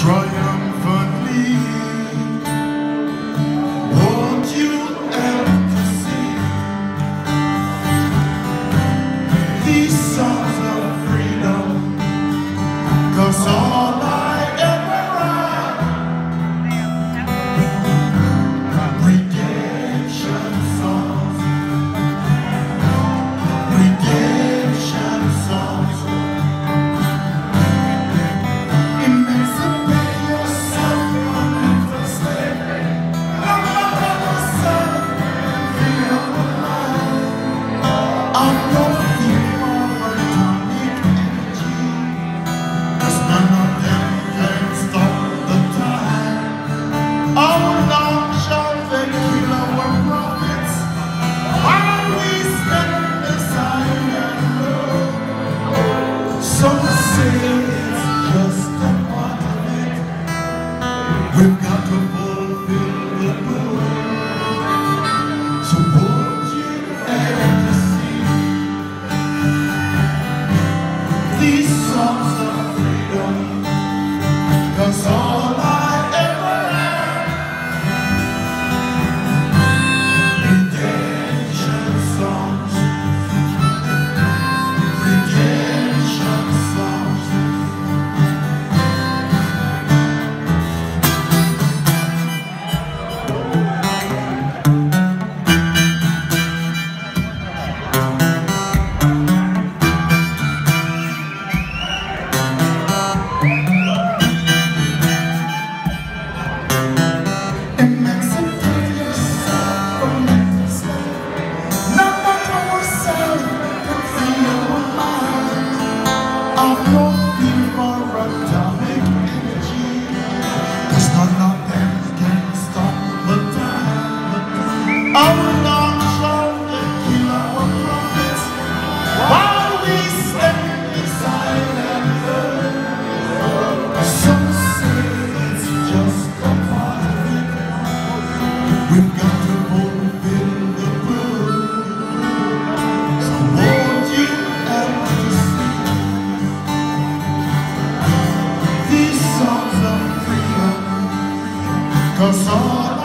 Try Some say it's just a matter of it. We've got to fulfill the. canção.